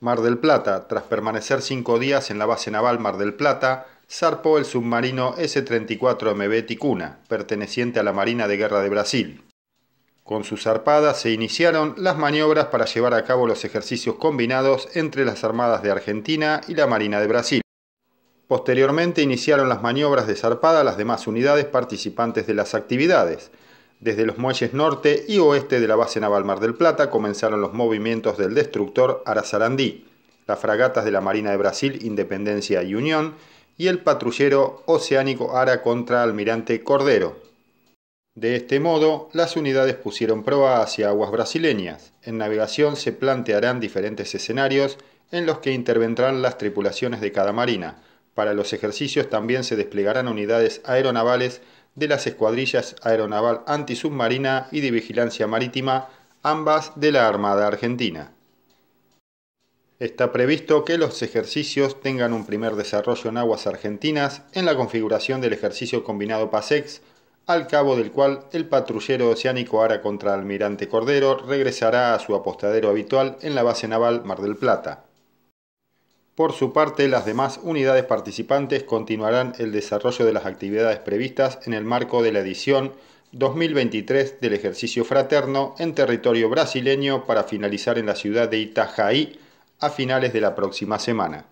Mar del Plata, tras permanecer cinco días en la base naval Mar del Plata, zarpó el submarino S-34MB Ticuna, perteneciente a la Marina de Guerra de Brasil. Con su zarpada se iniciaron las maniobras para llevar a cabo los ejercicios combinados entre las Armadas de Argentina y la Marina de Brasil. Posteriormente iniciaron las maniobras de zarpada las demás unidades participantes de las actividades. Desde los muelles norte y oeste de la base naval Mar del Plata comenzaron los movimientos del destructor Arazarandí, las fragatas de la Marina de Brasil Independencia y Unión y el patrullero oceánico Ara contra Almirante Cordero. De este modo, las unidades pusieron proa hacia aguas brasileñas. En navegación se plantearán diferentes escenarios en los que intervendrán las tripulaciones de cada marina, para los ejercicios también se desplegarán unidades aeronavales de las escuadrillas aeronaval antisubmarina y de vigilancia marítima, ambas de la Armada Argentina. Está previsto que los ejercicios tengan un primer desarrollo en aguas argentinas en la configuración del ejercicio combinado PASEX, al cabo del cual el patrullero oceánico Ara contra Almirante Cordero regresará a su apostadero habitual en la base naval Mar del Plata. Por su parte, las demás unidades participantes continuarán el desarrollo de las actividades previstas en el marco de la edición 2023 del ejercicio fraterno en territorio brasileño para finalizar en la ciudad de Itajaí a finales de la próxima semana.